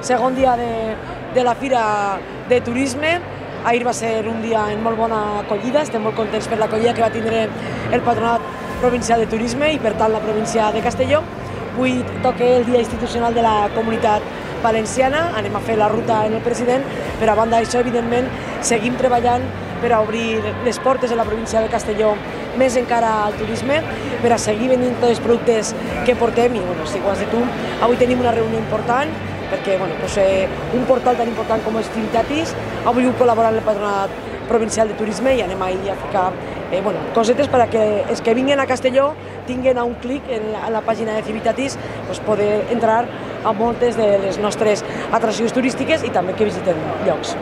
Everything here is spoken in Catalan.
segon dia de, de la Fira de Turisme. Ahir va ser un dia en molt bona acollida, estem molt contents per l'acollida que va tindre el Patronat Provincial de Turisme i per tant la província de Castelló. Avui toca el dia institucional de la comunitat valenciana, anem a fer la ruta en el president, però a banda d'això, evidentment, seguim treballant per a obrir les portes de la província de Castelló més encara al turisme, per a seguir venint tots els productes que portem. I, bueno, si ho has de tu, avui tenim una reunió important perquè bueno, pues, eh, un portal tan important com és Civitatis ha volgut col·laborar amb el Patronat Provincial de Turisme i anem ahir a ficar eh, bueno, cosetes perquè els que vinguin a Castelló tinguen a un clic en la, en la pàgina de Civitatis pues, poder entrar a moltes de les nostres atraccions turístiques i també que visiten llocs.